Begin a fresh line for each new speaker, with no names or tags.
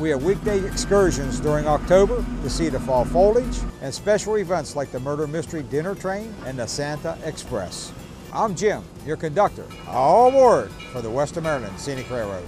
We have weekday excursions during October to see the fall foliage and special events like the Murder Mystery Dinner Train and the Santa Express. I'm Jim, your conductor. All aboard for the Western Maryland Scenic Railroad.